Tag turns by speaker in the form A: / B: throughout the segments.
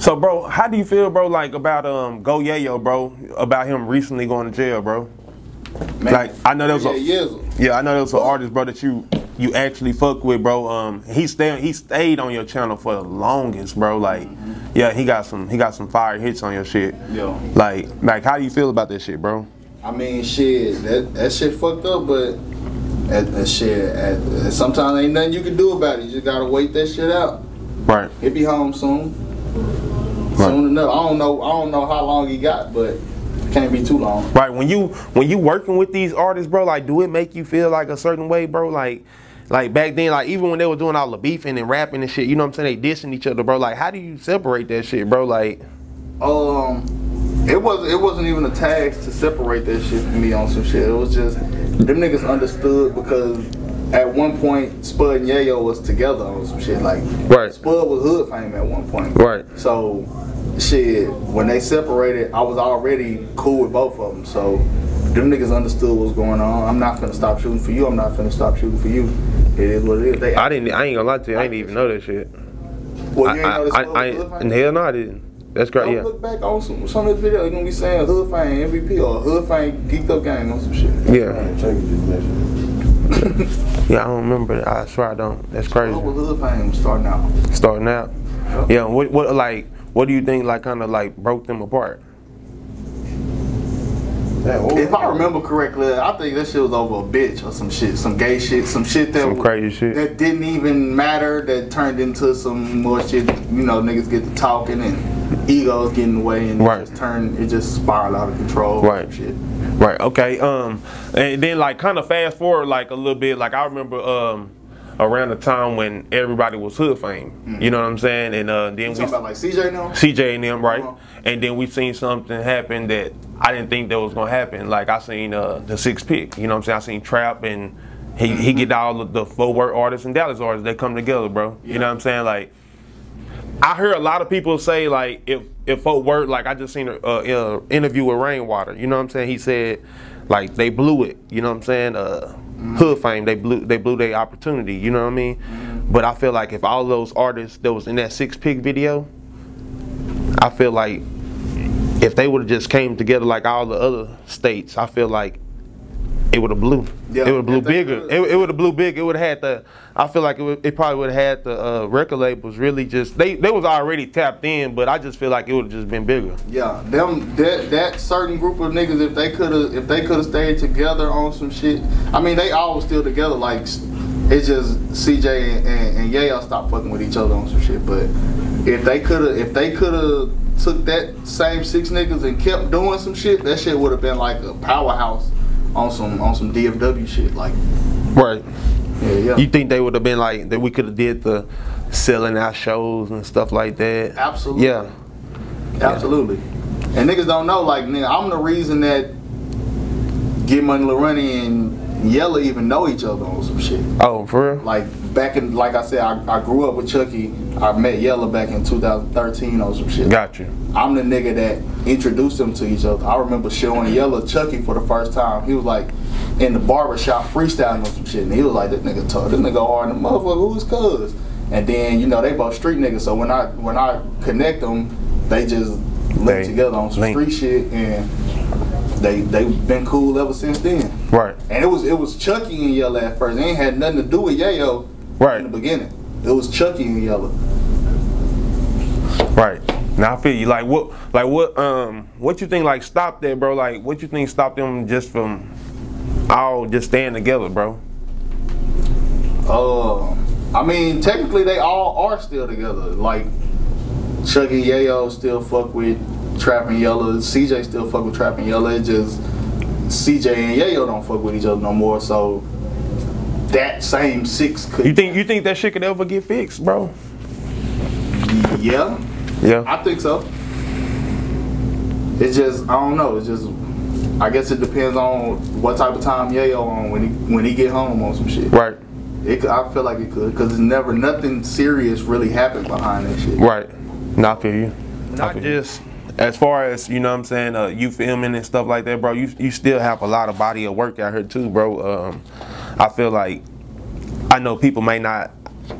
A: So, bro, how do you feel, bro? Like about um Go Yayo, bro? About him recently going to jail, bro.
B: Man,
A: Like I know there was
B: yeah,
A: a yeah, I know there was an artist, bro, that you you actually fuck with, bro. Um, he stayed he stayed on your channel for the longest, bro. Like, yeah, he got some he got some fire hits on your shit.
B: Yeah.
A: Like, like how do you feel about that shit, bro?
B: I mean, shit, that that shit fucked up, but at, that shit, at, sometimes ain't nothing you can do about it. You just gotta wait that shit out.
A: Right.
B: He'll be home soon. Soon enough. I don't know. I don't know how long he got, but it can't be too long.
A: Right. When you when you working with these artists, bro, like do it make you feel like a certain way, bro? Like like back then, like even when they were doing all the beefing and rapping and shit, you know what I'm saying? They dissing each other, bro. Like how do you separate that shit, bro? Like
B: Um, it was it wasn't even a task to separate that shit from me on some shit. It was just them niggas understood because at one point Spud and Yayo was together on some shit. Like
A: Right.
B: Spud was hood fame at one point.
A: Right.
B: So shit, when they separated, I was already cool with both of them. So them niggas understood what's going on. I'm not gonna stop shooting for you. I'm not gonna stop shooting for you. It is what it is. They,
A: I didn't I ain't gonna lie to you, I didn't even know that shit.
B: well,
A: I,
B: you ain't know this
A: I, I, I,
B: hood fame?
A: hell no, I didn't. That's great,
B: Don't
A: yeah.
B: look back on some, some of this video. You're gonna be saying Hood Fame MVP or Hood Fame Geeked Up Gang on some shit.
A: Yeah.
C: Check it, just mention.
A: Yeah, I don't remember that. I swear I don't. That's crazy.
B: What was Hood Fame starting out?
A: Starting out. Yeah, what what like what do you think like kinda like broke them apart?
B: If I remember correctly, I think that shit was over a bitch or some shit, some gay shit, some shit that
A: Some crazy shit.
B: that didn't even matter. That turned into some more shit. You know, niggas get to talking and egos getting in the way, and
A: Right.
B: it just turned. It just spiraled out of control.
A: Right.
B: Shit.
A: Right. Okay. Um, and then like kind of fast forward like a little bit. Like I remember um around the time when everybody was hood fame. You know what I'm saying? And uh, then we
B: talking about like CJ now?
A: CJ and them right.
B: Uh-huh.
A: And then we seen something happen that I didn't think that was gonna happen. Like I seen uh the six pick. You know what I'm saying? I seen Trap and. He, he get all the Fort Worth artists and Dallas artists. They come together, bro. You know what I'm saying? Like, I hear a lot of people say like if if Fort Worth like I just seen an uh, interview with Rainwater. You know what I'm saying? He said like they blew it. You know what I'm saying? Uh, Hood fame they blew they blew their opportunity. You know what I mean? But I feel like if all those artists that was in that six Pig video, I feel like if they would have just came together like all the other states, I feel like it would have blew.
B: Yeah,
A: it would have blew bigger. It, it would have blew big. It would have had the. I feel like it, would, it probably would have had the uh, record labels really just they they was already tapped in, but I just feel like it would have just been bigger.
B: Yeah, them that that certain group of niggas, if they could have if they could have stayed together on some shit, I mean they all still together. Like it's just CJ and, and, and stopped fucking with each other on some shit. But if they could have if they could have took that same six niggas and kept doing some shit, that shit would have been like a powerhouse on some on some DFW shit. Like
A: Right.
B: yeah, yeah.
A: You think they would have been like that? We could have did the selling our shows and stuff like that.
B: Absolutely.
A: Yeah.
B: Absolutely. And niggas don't know, like, nigga, I'm the reason that Get Money Loreni and Yella even know each other on some shit.
A: Oh, for real?
B: Like, back in, like I said, I, I grew up with Chucky. I met Yella back in 2013 on some shit.
A: Got you.
B: I'm the nigga that introduced them to each other. I remember showing Yella Chucky for the first time. He was like in the barber shop freestyling on some shit. And he was like, this nigga tough. This nigga hard in the motherfucker. Who's cuz? And then, you know, they both street niggas. So when I when I connect them, they just link together on some
A: link.
B: street shit. And they they've been cool ever since then.
A: Right.
B: And it was it was Chucky and Yella at first. It ain't had nothing to do with Yayo
A: Right.
B: in the beginning. It was Chucky and Yella.
A: Right. Now I feel you. Like what? Like what? Um, what you think? Like stop that, bro. Like what you think? Stop them just from all just staying together, bro.
B: Uh, I mean, technically they all are still together. Like Chucky Yayo still fuck with Trap and Yella. CJ still fuck with Trap and Yella. It just CJ and Yayo don't fuck with each other no more. So that same six could.
A: You think? You think that shit could ever get fixed, bro?
B: Yeah,
A: Yeah.
B: I think so. It's just I don't know. It's just I guess it depends on what type of time Yayo on when he when he get home on some shit.
A: Right.
B: It, I feel like it could, cause it's never nothing serious really happened behind that shit.
A: Right. Not for you. Not just as far as you know what I'm saying, uh, you filming and stuff like that, bro, you you still have a lot of body of work out here too, bro. Um, I feel like I know people may not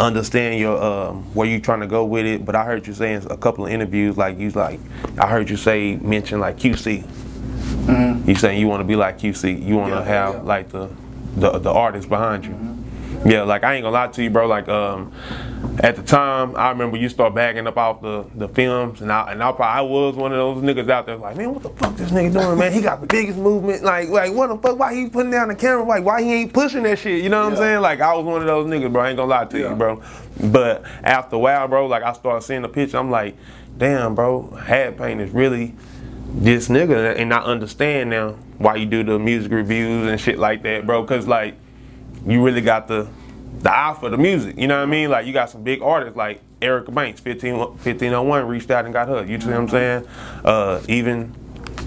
A: understand your um, where you trying to go with it, but I heard you saying a couple of interviews like you like I heard you say mention like QC. You saying you want to be like QC. You want to
B: Yeah,
A: have
B: yeah.
A: like the the the artist behind you. Yeah, like I ain't gonna lie to you, bro. Like um, at the time, I remember you start bagging up off the, the films, and I and I, probably, I was one of those niggas out there like, man, what the fuck this nigga doing, man? He got the biggest movement. Like, like what the fuck? Why he putting down the camera? Like, why he ain't pushing that shit? You know what I'm saying? Like, I was one of those niggas, bro. I ain't gonna lie to
B: Yeah.
A: you, bro. But after a while, bro, like I started seeing the picture, I'm like, damn, bro, Halfpint is really this nigga, and I understand now why you do the music reviews and shit like that, bro. Cause like you really got the the eye for the music. You know what I mean? Like you got some big artists like Erica Banks, 15, 1501 reached out and got her. You see what I'm saying? Uh, even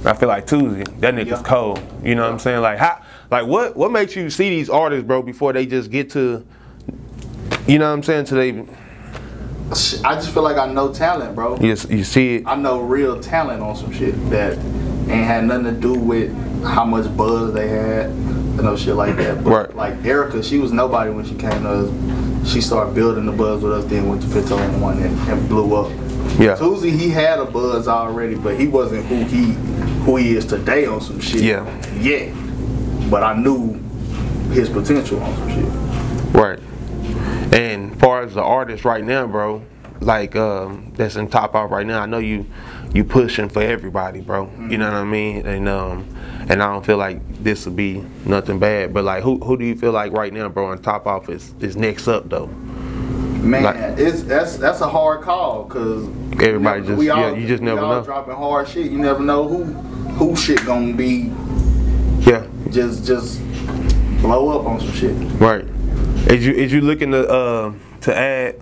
A: I feel like Tuesday, that nigga's
B: Yeah.
A: cold. You know what I'm saying? Like how, like what what makes you see these artists, bro, before they just get to, you know what I'm saying? To they,
B: I just feel like I know talent, bro.
A: Yes, you see it.
B: I know real talent on some shit that ain't had nothing to do with how much buzz they had, you know, shit like that. But
A: Right.
B: like Erica, she was nobody when she came to us. She started building the buzz with us, then went to 1501 and, and blew up.
A: Yeah.
B: Tuesday, he had a buzz already, but he wasn't who he who he is today on some shit.
A: Yeah.
B: Yet. But I knew his potential on some shit.
A: Right. And far as the artist right now, bro, like um, that's in top off right now, I know you you pushing for everybody, bro. You know what I mean? And um and I don't feel like this would be nothing bad. But like who who do you feel like right now, bro, on top off is, is next up though?
B: Man,
A: Like-
B: it's that's that's a hard call because
A: Everybody just- yeah, you just never
B: all
A: know.
B: dropping hard shit. You never know who who shit gonna be
A: Yeah.
B: just just blow up on some shit.
A: Right. Is you is you looking to uh to add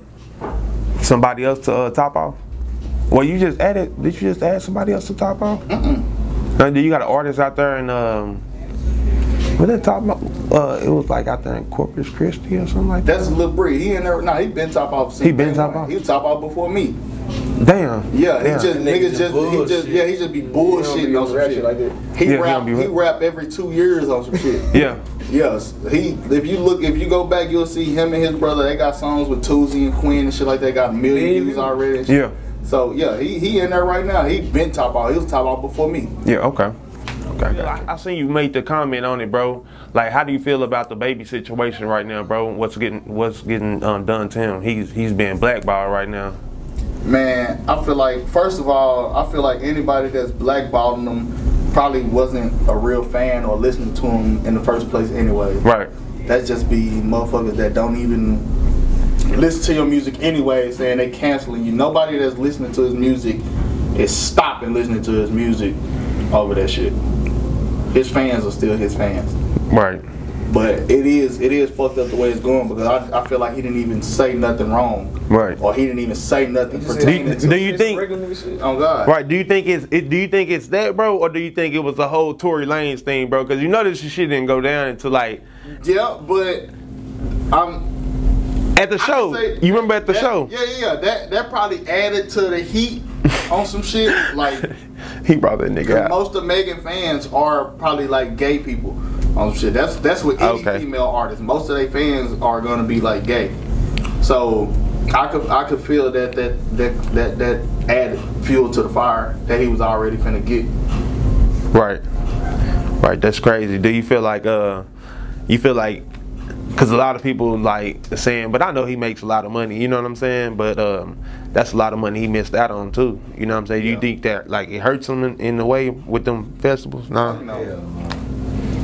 A: somebody else to uh, top off? Well, you just added. Did you just add somebody else to top off? Mm-mm. No, you got an artist out there in um. What that top off? Uh, it was like out there in Corpus Christi or something like that.
B: That's Lil Bree. He ain't there. Nah, he been top off. Since
A: He been top
B: one.
A: off?
B: He was top off before me.
A: Damn.
B: Yeah, he
A: Damn.
B: just niggas
C: just
B: just he just yeah he just be bullshitting on some shit
C: like that.
B: He
A: Yeah, he
B: rap
A: don't be
B: he rap every two years on some shit.
A: Yeah.
B: Yes, he. If you look, if you go back, you'll see him and his brother. They got songs with Tuesday and Queen and shit like that. Got a million
C: Million
B: views
C: views?
B: already.
A: Yeah.
B: So yeah, he he in there right now. He been top out. He was top out before me.
A: Yeah. Okay. Okay. I, I seen you made the comment on it, bro. Like, how do you feel about DaBaby situation right now, bro? What's getting what's getting um, done to him? He's he's being blackballed right now.
B: Man, I feel like first of all, I feel like anybody that's blackballing him probably wasn't a real fan or listening to him in the first place anyway.
A: Right.
B: That just be motherfuckers that don't even listen to your music anyway, saying they canceling you. Nobody that's listening to his music is stopping listening to his music over that shit. His fans are still his fans.
A: Right.
B: But it is it is fucked up the way it's going because I, I feel like he didn't even say nothing wrong.
A: Right.
B: Or he didn't even say nothing pertaining
A: Do-
B: to
A: do you think-
C: Regular nigga shit.
B: Oh God.
A: Right. Do you think it's it, do you think it's that, bro, or do you think it was the whole Tory Lanez thing, bro? Because you know this shit didn't go down until like
B: Yeah, but I'm
A: at the show.
B: say
A: You remember at the
B: that-
A: show?
B: Yeah, yeah, yeah. That that probably added to the heat on some shit. Like
A: He brought that nigga out.
B: most of Megan fans are probably like gay people on shit. That's that's what any
A: Okay.
B: female artist. Most of their fans are gonna be like gay. So I could I could feel that that that that that added fuel to the fire that he was already finna get.
A: Right. Right. That's crazy. Do you feel like uh, you feel like because a lot of people like saying, but I know he makes a lot of money. You know what I'm saying? But um, that's a lot of money he missed out on too. You know what I'm saying? You think that like it hurts him in, in a way with them festivals? Nah.
B: You know.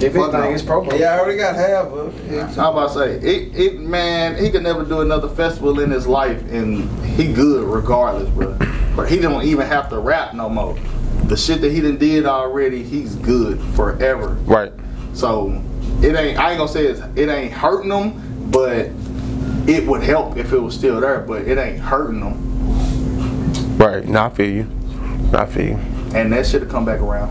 C: If
B: Fuck
C: anything,
B: no.
C: it's promo. Yeah, I already got half of it.
B: I'm about to say it, it. Man, he could never do another festival in his life, and he good regardless, bro. But he don't even have to rap no more. The shit that he done did already, he's good forever.
A: Right.
B: So it ain't. I ain't gonna say it's, it ain't hurting him, but it would help if it was still there. But it ain't hurting him,
A: Right. Nah, I feel you. I feel you.
B: and that should have come back around.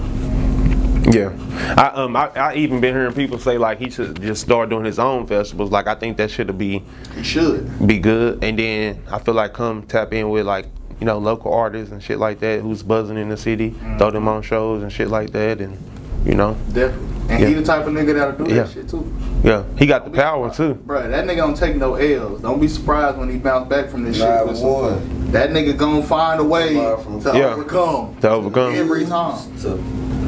A: Yeah, I um I, I even been hearing people say like he should just start doing his own festivals. Like I think that should be
B: He should.
A: be good. And then I feel like come tap in with like you know local artists and shit like that who's buzzing in the city, throw them on shows and shit like that, and you know
B: Definitely. And
A: Yeah.
B: he the type of nigga that'll do
A: Yeah.
B: that shit too.
A: Yeah, he got the power too.
B: Bruh, that nigga don't take no L's. Don't be surprised when he bounce back from this
C: Not
B: shit. with. That nigga gonna find a way to
A: Yeah.
B: overcome.
A: To overcome.
B: Every time.
C: To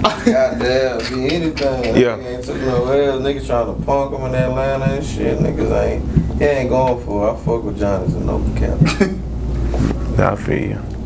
C: goddamn be anything.
A: Yeah.
C: Nigga ain't took no L's. Niggas trying to punk him in Atlanta and shit. Niggas ain't. He ain't going for it. I fuck with Jonathan, no cap.
A: I feel you.